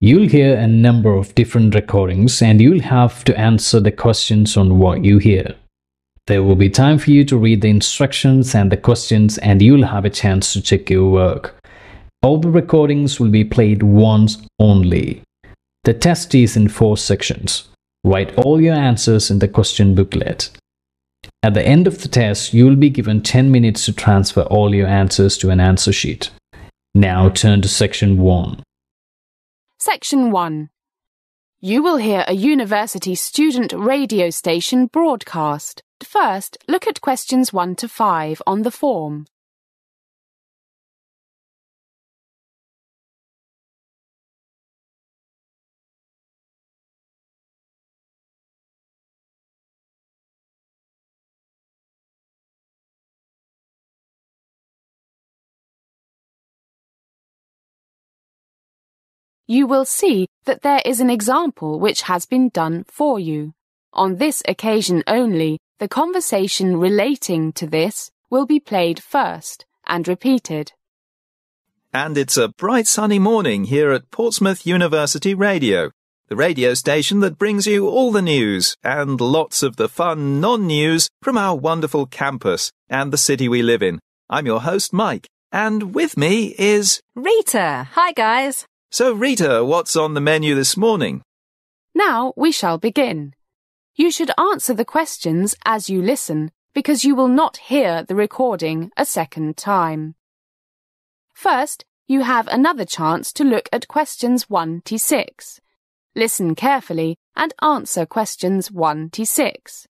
You'll hear a number of different recordings and you'll have to answer the questions on what you hear. There will be time for you to read the instructions and the questions, and you'll have a chance to check your work. All the recordings will be played once only. The test is in four sections. Write all your answers in the question booklet. At the end of the test, you will be given 10 minutes to transfer all your answers to an answer sheet. Now turn to section 1. Section 1. You will hear a university student radio station broadcast. First, look at questions 1 to 5 on the form. You will see that there is an example which has been done for you. On this occasion only, the conversation relating to this will be played first and repeated. And it's a bright sunny morning here at Portsmouth University Radio, the radio station that brings you all the news and lots of the fun non-news from our wonderful campus and the city we live in. I'm your host, Mike, and with me is... Rita. Hi, guys. So, Rita, what's on the menu this morning? Now we shall begin. You should answer the questions as you listen because you will not hear the recording a second time. First, you have another chance to look at questions 1 to 6. Listen carefully and answer questions 1 to 6.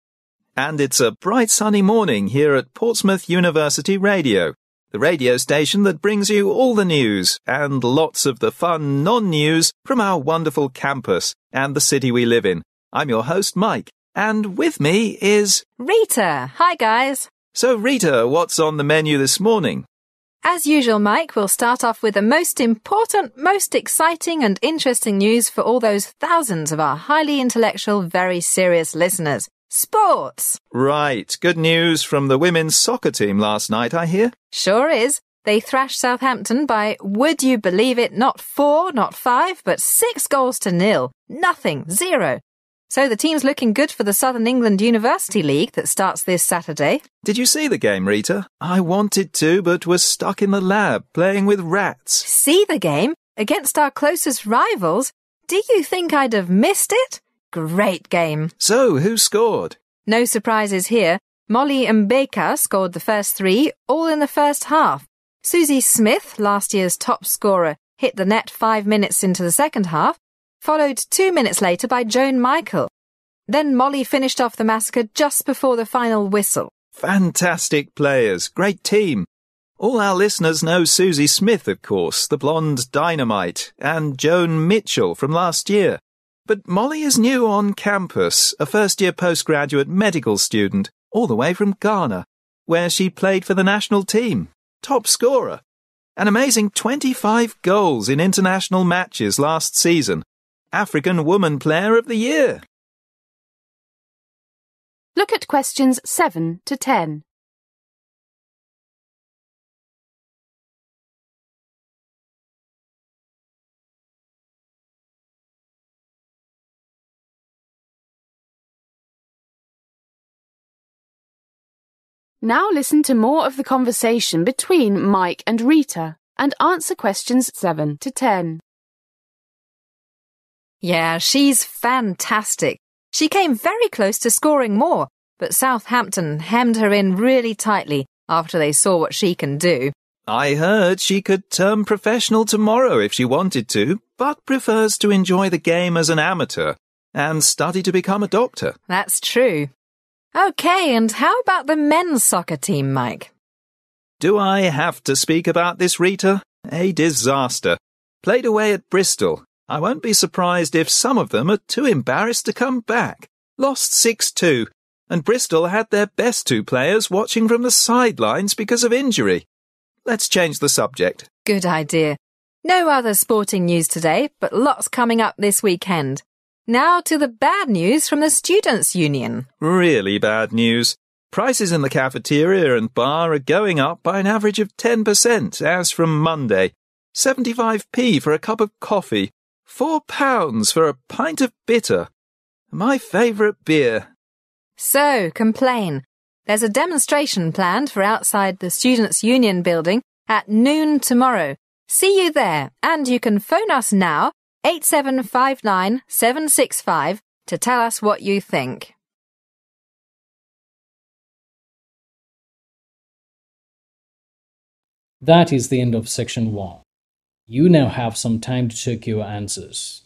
And it's a bright sunny morning here at Portsmouth University Radio, the radio station that brings you all the news and lots of the fun non-news from our wonderful campus and the city we live in. I'm your host, Mike, and with me is... Rita. Hi, guys. So, Rita, what's on the menu this morning? As usual, Mike, we'll start off with the most important, most exciting and interesting news for all those thousands of our highly intellectual, very serious listeners. Sports! Right. Good news from the women's soccer team last night, I hear. Sure is. They thrashed Southampton by, would you believe it, not four, not five, but six goals to nil. Nothing. Zero. So the team's looking good for the Southern England University League that starts this Saturday. Did you see the game, Rita? I wanted to, but was stuck in the lab playing with rats. See the game? Against our closest rivals? Do you think I'd have missed it? Great game. So, who scored? No surprises here. Molly Mbeka scored the first three, all in the first half. Susie Smith, last year's top scorer, hit the net five minutes into the second half, followed two minutes later by Joan Michael. Then Molly finished off the massacre just before the final whistle. Fantastic players, great team. All our listeners know Susie Smith, of course, the blonde dynamite, and Joan Mitchell from last year. But Molly is new on campus, a first year postgraduate medical student, all the way from Ghana, where she played for the national team. Top scorer. An amazing 25 goals in international matches last season. African Woman Player of the Year. Look at questions 7 to 10. Now listen to more of the conversation between Mike and Rita and answer questions 7 to 10. Yeah, she's fantastic. She came very close to scoring more, but Southampton hemmed her in really tightly after they saw what she can do. I heard she could turn professional tomorrow if she wanted to, but prefers to enjoy the game as an amateur and study to become a doctor. That's true. Okay, and how about the men's soccer team, Mike? Do I have to speak about this, Rita? A disaster. Played away at Bristol. I won't be surprised if some of them are too embarrassed to come back. Lost 6-2, and Bristol had their best two players watching from the sidelines because of injury. Let's change the subject. Good idea. No other sporting news today, but lots coming up this weekend. Now to the bad news from the Students' Union. Really bad news. Prices in the cafeteria and bar are going up by an average of 10% as from Monday. 75p for a cup of coffee, Four pounds for a pint of bitter. My favourite beer. So, complain. There's a demonstration planned for outside the Students' Union building at noon tomorrow. See you there, and you can phone us now, 8759 765, to tell us what you think. That is the end of section 1. You now have some time to check your answers.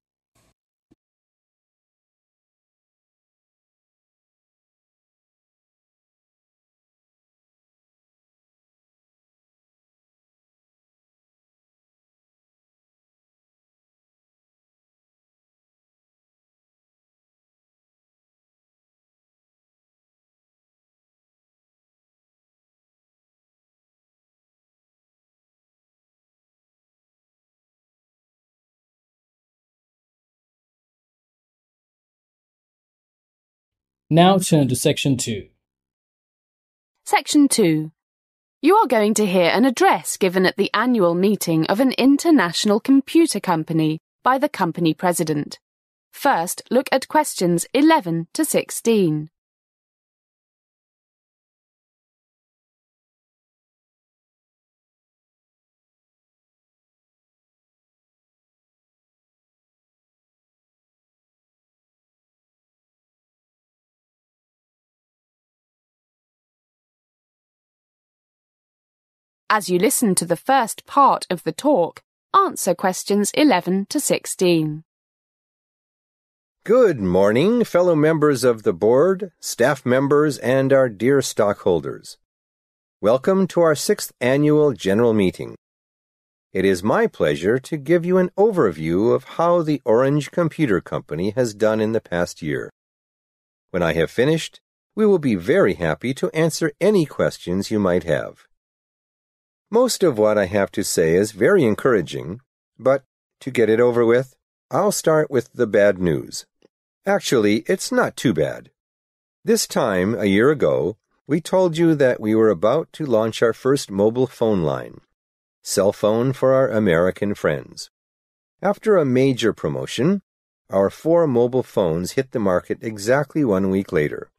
Now turn to section 2. Section 2. You are going to hear an address given at the annual meeting of an international computer company by the company president. First, look at questions 11 to 16. As you listen to the first part of the talk, answer questions 11 to 16. Good morning, fellow members of the board, staff members, and our dear stockholders. Welcome to our sixth annual general meeting. It is my pleasure to give you an overview of how the Orange Computer Company has done in the past year. When I have finished, we will be very happy to answer any questions you might have. Most of what I have to say is very encouraging, but to get it over with, I'll start with the bad news. Actually, it's not too bad. This time, a year ago, we told you that we were about to launch our first mobile phone line, cell phone for our American friends. After a major promotion, our four mobile phones hit the market exactly one week later.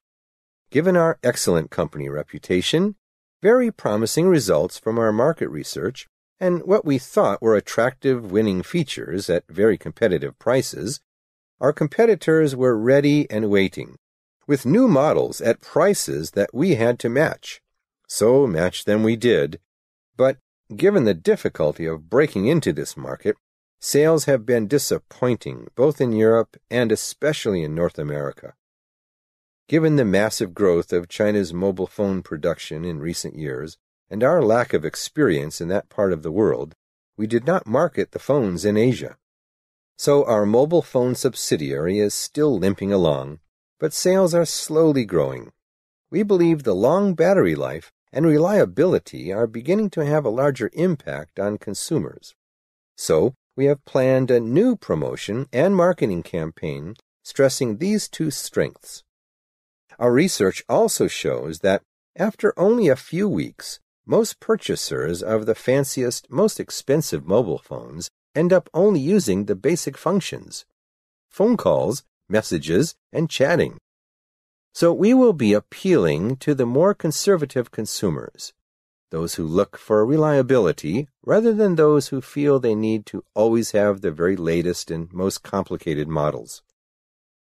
Given our excellent company reputation, very promising results from our market research, and what we thought were attractive winning features at very competitive prices, our competitors were ready and waiting, with new models at prices that we had to match. So match them we did, but given the difficulty of breaking into this market, sales have been disappointing both in Europe and especially in North America. Given the massive growth of China's mobile phone production in recent years and our lack of experience in that part of the world, we did not market the phones in Asia. So our mobile phone subsidiary is still limping along, but sales are slowly growing. We believe the long battery life and reliability are beginning to have a larger impact on consumers. So we have planned a new promotion and marketing campaign stressing these two strengths. Our research also shows that after only a few weeks, most purchasers of the fanciest, most expensive mobile phones end up only using the basic functions phone calls, messages, and chatting. So we will be appealing to the more conservative consumers, those who look for reliability rather than those who feel they need to always have the very latest and most complicated models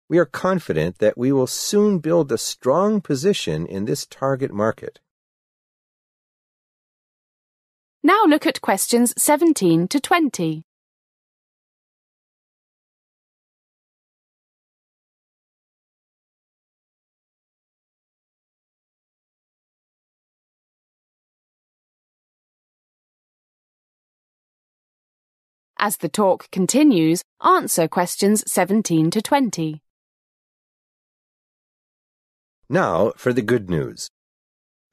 we are confident that we will soon build a strong position in this target market. Now look at questions 17 to 20. As the talk continues, answer questions 17 to 20. Now for the good news.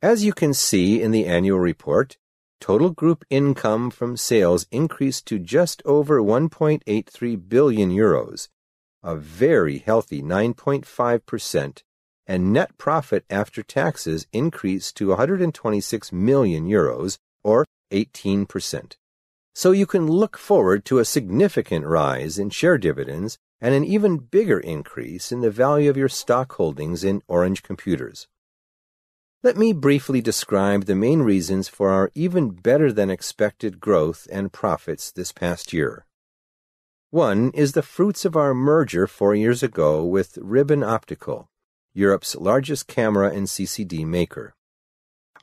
As you can see in the annual report, total group income from sales increased to just over 1.83 billion euros, a very healthy 9.5%, and net profit after taxes increased to 126 million euros, or 18%. So you can look forward to a significant rise in share dividends and an even bigger increase in the value of your stock holdings in Orange Computers. Let me briefly describe the main reasons for our even better than expected growth and profits this past year. One is the fruits of our merger four years ago with Ribbon Optical, Europe's largest camera and CCD maker.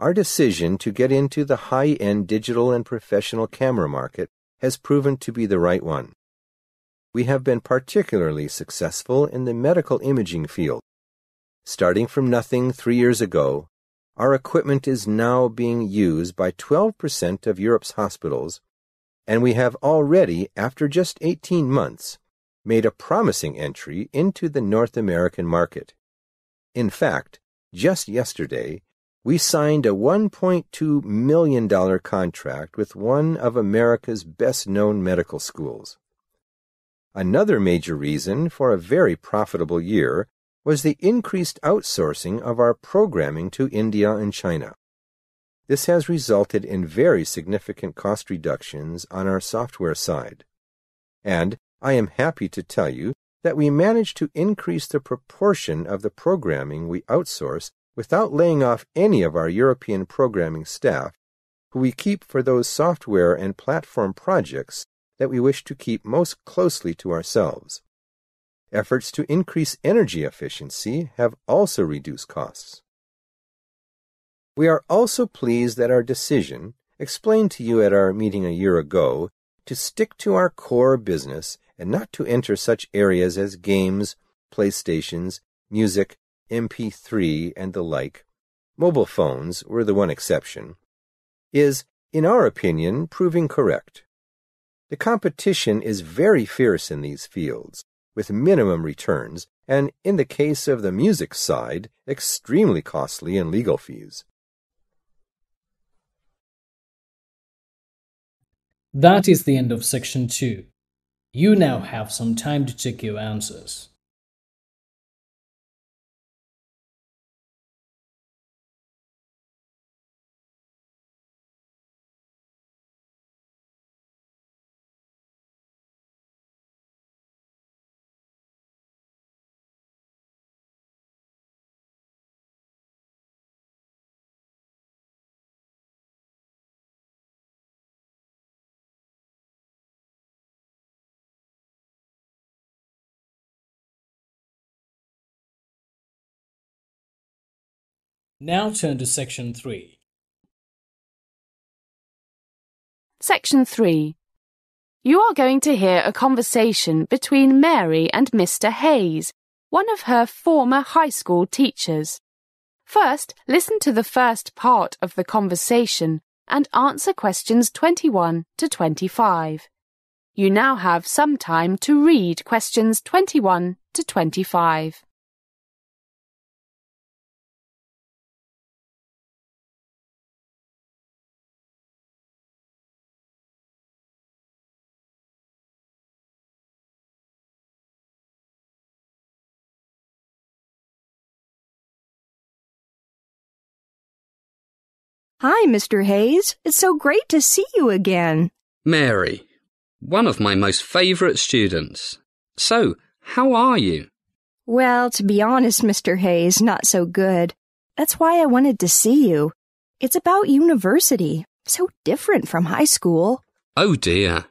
Our decision to get into the high-end digital and professional camera market has proven to be the right one. We have been particularly successful in the medical imaging field. Starting from nothing three years ago, our equipment is now being used by 12% of Europe's hospitals, and we have already, after just 18 months, made a promising entry into the North American market. In fact, just yesterday, we signed a $1.2 million contract with one of America's best known medical schools. Another major reason for a very profitable year was the increased outsourcing of our programming to India and China. This has resulted in very significant cost reductions on our software side. And I am happy to tell you that we managed to increase the proportion of the programming we outsource without laying off any of our European programming staff, who we keep for those software and platform projects that we wish to keep most closely to ourselves. Efforts to increase energy efficiency have also reduced costs. We are also pleased that our decision, explained to you at our meeting a year ago, to stick to our core business and not to enter such areas as games, playstations, music, MP3, and the like, mobile phones were the one exception, is, in our opinion, proving correct. The competition is very fierce in these fields, with minimum returns, and in the case of the music side, extremely costly in legal fees. That is the end of section 2. You now have some time to check your answers. Now turn to section 3. Section 3. You are going to hear a conversation between Mary and Mr. Hayes, one of her former high school teachers. First, listen to the first part of the conversation and answer questions 21 to 25. You now have some time to read questions 21 to 25. Hi, Mr. Hayes. It's so great to see you again. Mary, one of my most favourite students. So, how are you? Well, to be honest, Mr. Hayes, not so good. That's why I wanted to see you. It's about university. So different from high school. Oh dear.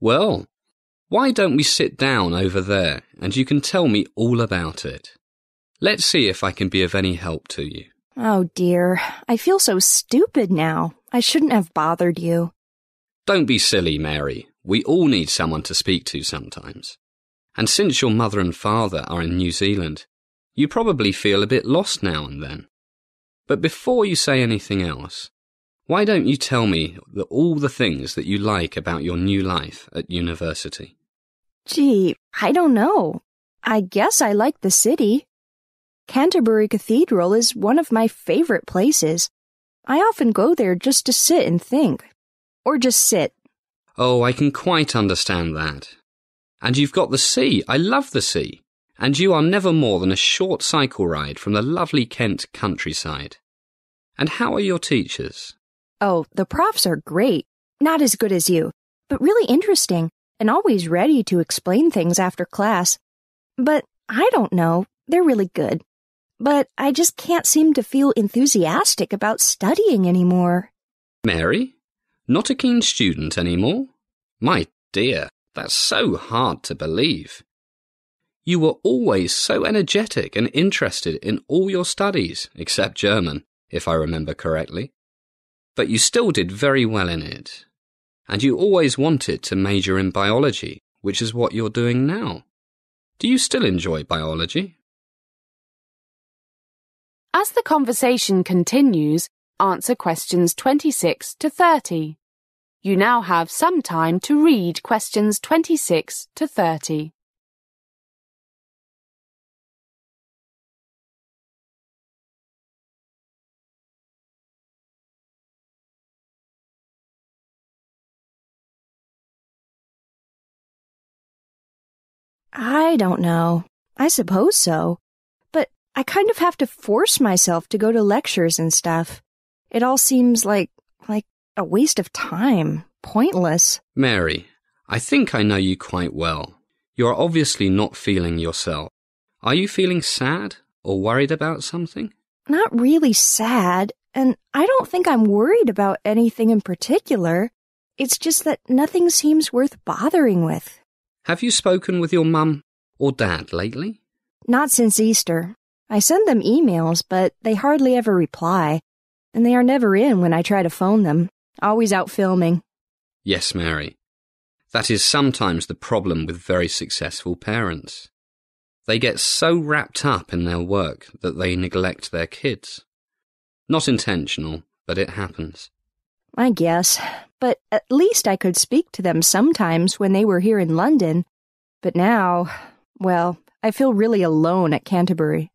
Well, why don't we sit down over there and you can tell me all about it? Let's see if I can be of any help to you. Oh dear, I feel so stupid now. I shouldn't have bothered you. Don't be silly, Mary. We all need someone to speak to sometimes. And since your mother and father are in New Zealand, you probably feel a bit lost now and then. But before you say anything else, why don't you tell me the, all the things that you like about your new life at university? Gee, I don't know. I guess I like the city. Canterbury Cathedral is one of my favorite places. I often go there just to sit and think. Or just sit. Oh, I can quite understand that. And you've got the sea. I love the sea. And you are never more than a short cycle ride from the lovely Kent countryside. And how are your teachers? Oh, the profs are great. Not as good as you. but really interesting and always ready to explain things after class. But I don't know, they're really good. But I just can't seem to feel enthusiastic about studying anymore. Mary? Not a keen student anymore? My dear, that's so hard to believe. You were always so energetic and interested in all your studies, except German, if I remember correctly. But you still did very well in it. And you always wanted to major in biology, which is what you're doing now. Do you still enjoy biology? As the conversation continues, answer questions 26 to 30. You now have some time to read questions 26 to 30. I don't know. I suppose so. I kind of have to force myself to go to lectures and stuff. It all seems like, like a waste of time. Pointless. Mary, I think I know you quite well. You are obviously not feeling yourself. Are you feeling sad or worried about something? Not really sad, and I don't think I'm worried about anything in particular. It's just that nothing seems worth bothering with. Have you spoken with your mum or dad lately? Not since Easter. I send them emails, but they hardly ever reply, and they are never in when I try to phone them, always out filming. Yes, Mary. That is sometimes the problem with very successful parents. They get so wrapped up in their work that they neglect their kids. Not intentional, but it happens. I guess, but at least I could speak to them sometimes when they were here in London. But now, well, I feel really alone at Canterbury.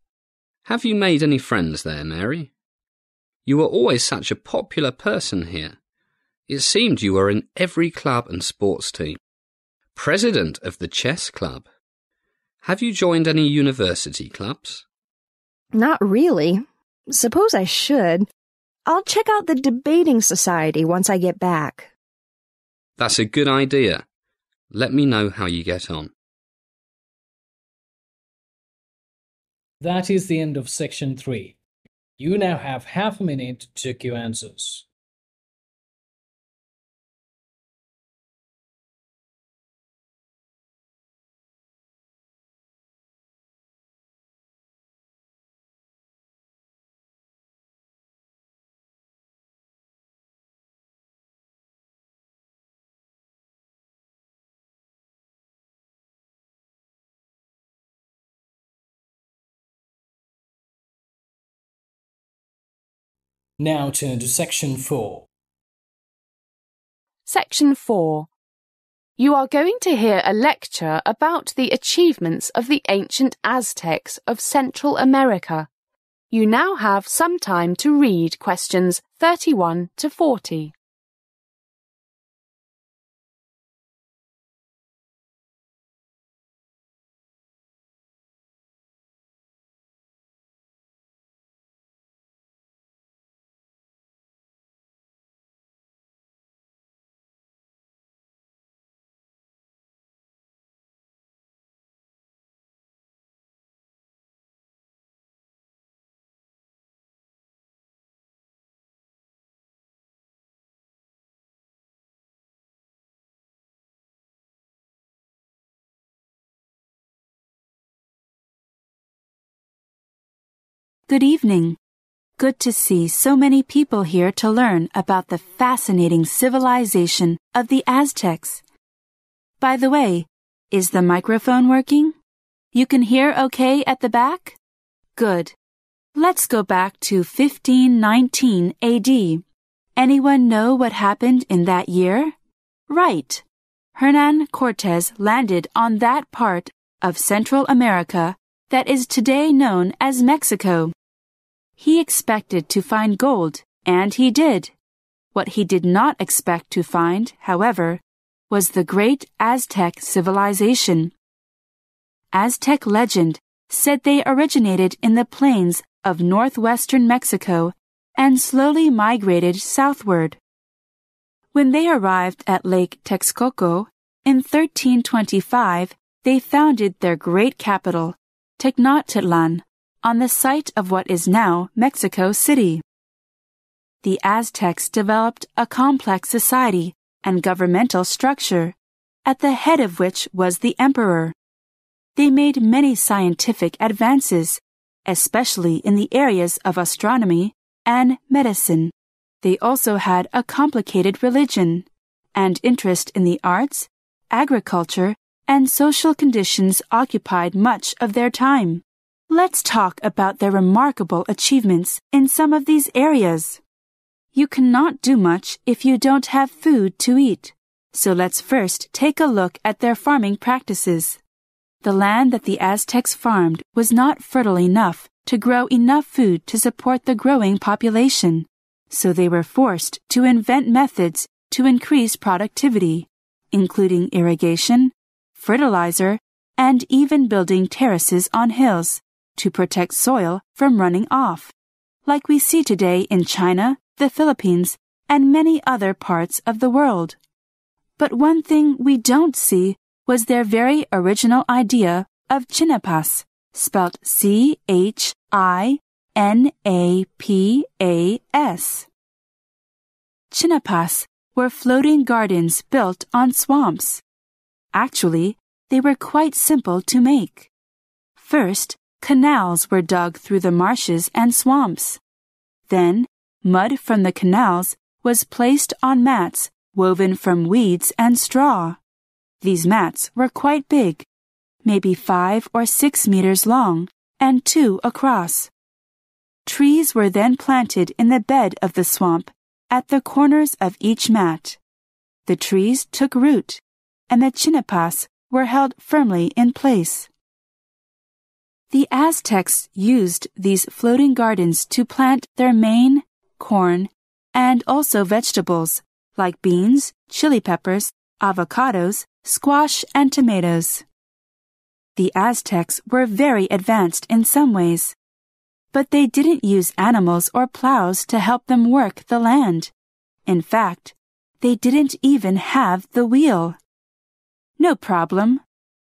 Have you made any friends there, Mary? You were always such a popular person here. It seemed you were in every club and sports team. President of the chess club. Have you joined any university clubs? Not really. Suppose I should. I'll check out the debating society once I get back. That's a good idea. Let me know how you get on. That is the end of section 3. You now have half a minute to check your answers. Now turn to section 4. Section 4. You are going to hear a lecture about the achievements of the ancient Aztecs of Central America. You now have some time to read questions 31 to 40. Good evening. Good to see so many people here to learn about the fascinating civilization of the Aztecs. By the way, is the microphone working? You can hear okay at the back? Good. Let's go back to 1519 AD. Anyone know what happened in that year? Right. Hernan Cortez landed on that part of Central America that is today known as Mexico. He expected to find gold, and he did. What he did not expect to find, however, was the great Aztec civilization. Aztec legend said they originated in the plains of northwestern Mexico and slowly migrated southward. When they arrived at Lake Texcoco in 1325, they founded their great capital, Tenochtitlan, on the site of what is now Mexico City. The Aztecs developed a complex society and governmental structure, at the head of which was the emperor. They made many scientific advances, especially in the areas of astronomy and medicine. They also had a complicated religion and interest in the arts, agriculture, and social conditions occupied much of their time. Let's talk about their remarkable achievements in some of these areas. You cannot do much if you don't have food to eat. So let's first take a look at their farming practices. The land that the Aztecs farmed was not fertile enough to grow enough food to support the growing population so they were forced to invent methods to increase productivity, including irrigation, fertilizer, and even building terraces on hills to protect soil from running off, like we see today in China, the Philippines, and many other parts of the world. But one thing we don't see was their very original idea of chinapas, spelt C-H-I N-A-P-A-S. Chinapas were floating gardens built on swamps. Actually, they were quite simple to make. First, canals were dug through the marshes and swamps. Then, mud from the canals was placed on mats woven from weeds and straw. These mats were quite big, maybe five or six meters long and two across. Trees were then planted in the bed of the swamp at the corners of each mat. The trees took root, and the chinapas were held firmly in place. The Aztecs used these floating gardens to plant their main, corn, and also vegetables like beans, chili peppers, avocados, squash, and tomatoes. The Aztecs were very advanced in some ways, but they didn't use animals or plows to help them work the land. In fact, they didn't even have the wheel. No problem.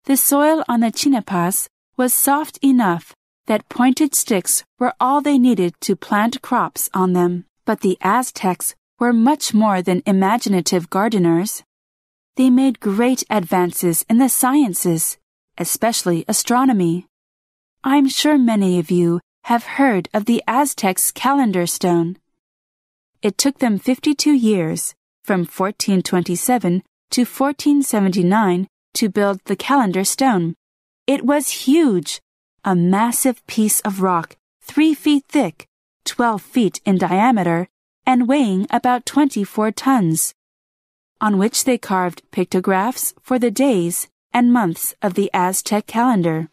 The soil on the chinapas was soft enough that pointed sticks were all they needed to plant crops on them. But the Aztecs were much more than imaginative gardeners. They made great advances in the sciences especially astronomy. I'm sure many of you have heard of the Aztecs' calendar stone. It took them 52 years, from 1427 to 1479, to build the calendar stone. It was huge, a massive piece of rock, three feet thick, 12 feet in diameter, and weighing about 24 tons, on which they carved pictographs for the days and months of the Aztec calendar.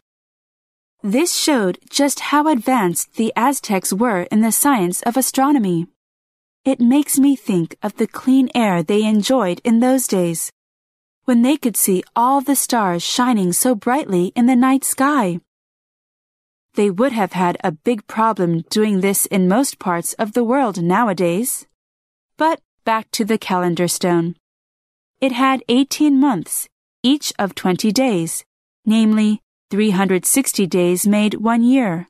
This showed just how advanced the Aztecs were in the science of astronomy. It makes me think of the clean air they enjoyed in those days, when they could see all the stars shining so brightly in the night sky. They would have had a big problem doing this in most parts of the world nowadays. But back to the calendar stone. It had 18 months each of 20 days, namely 360 days made one year.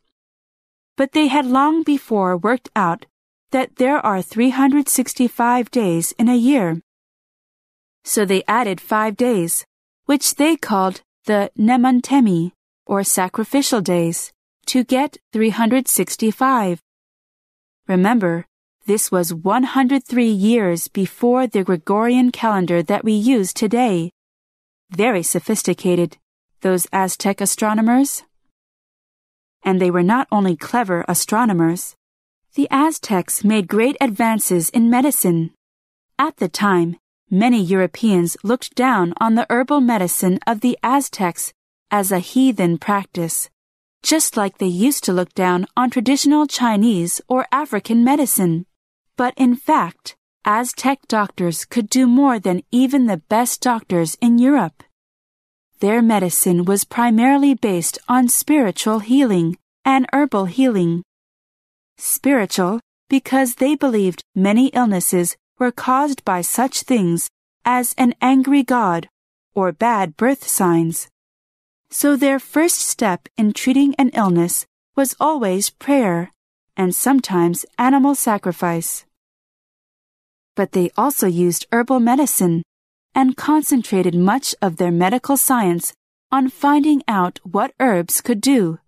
But they had long before worked out that there are 365 days in a year. So they added five days, which they called the Nemontemi, or sacrificial days, to get 365. Remember, this was 103 years before the Gregorian calendar that we use today very sophisticated, those Aztec astronomers. And they were not only clever astronomers, the Aztecs made great advances in medicine. At the time, many Europeans looked down on the herbal medicine of the Aztecs as a heathen practice, just like they used to look down on traditional Chinese or African medicine. But in fact, Aztec doctors could do more than even the best doctors in Europe. Their medicine was primarily based on spiritual healing and herbal healing. Spiritual because they believed many illnesses were caused by such things as an angry God or bad birth signs. So their first step in treating an illness was always prayer and sometimes animal sacrifice. But they also used herbal medicine and concentrated much of their medical science on finding out what herbs could do,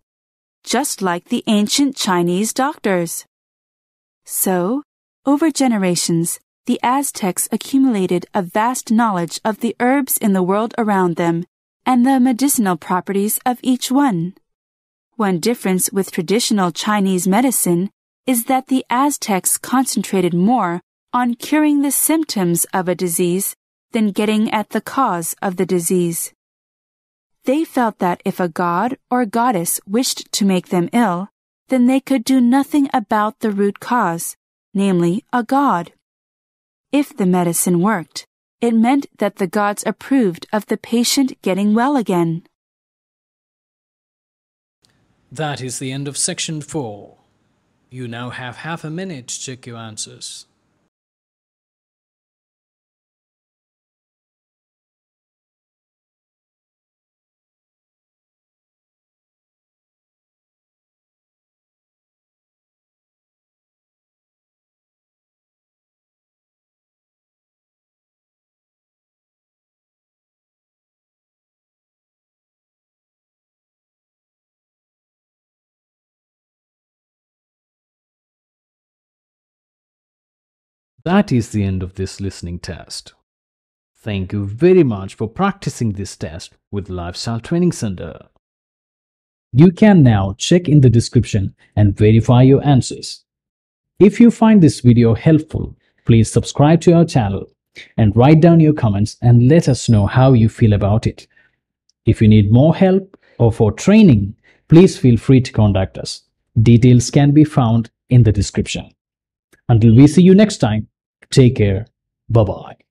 just like the ancient Chinese doctors. So, over generations, the Aztecs accumulated a vast knowledge of the herbs in the world around them and the medicinal properties of each one. One difference with traditional Chinese medicine is that the Aztecs concentrated more on curing the symptoms of a disease than getting at the cause of the disease. They felt that if a god or goddess wished to make them ill, then they could do nothing about the root cause, namely a god. If the medicine worked, it meant that the gods approved of the patient getting well again. That is the end of section 4. You now have half a minute to check your answers. That is the end of this listening test. Thank you very much for practicing this test with Lifestyle Training Center. You can now check in the description and verify your answers. If you find this video helpful, please subscribe to our channel and write down your comments and let us know how you feel about it. If you need more help or for training, please feel free to contact us. Details can be found in the description. Until we see you next time, Take care. Bye bye.